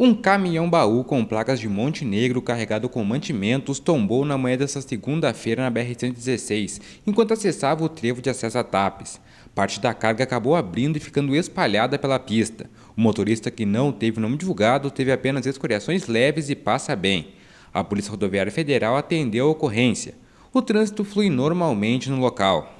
Um caminhão baú com placas de Monte Negro carregado com mantimentos tombou na manhã desta segunda-feira na BR-116, enquanto acessava o trevo de acesso a Tapes. Parte da carga acabou abrindo e ficando espalhada pela pista. O motorista, que não teve nome divulgado, teve apenas escoriações leves e passa bem. A Polícia Rodoviária Federal atendeu a ocorrência. O trânsito flui normalmente no local.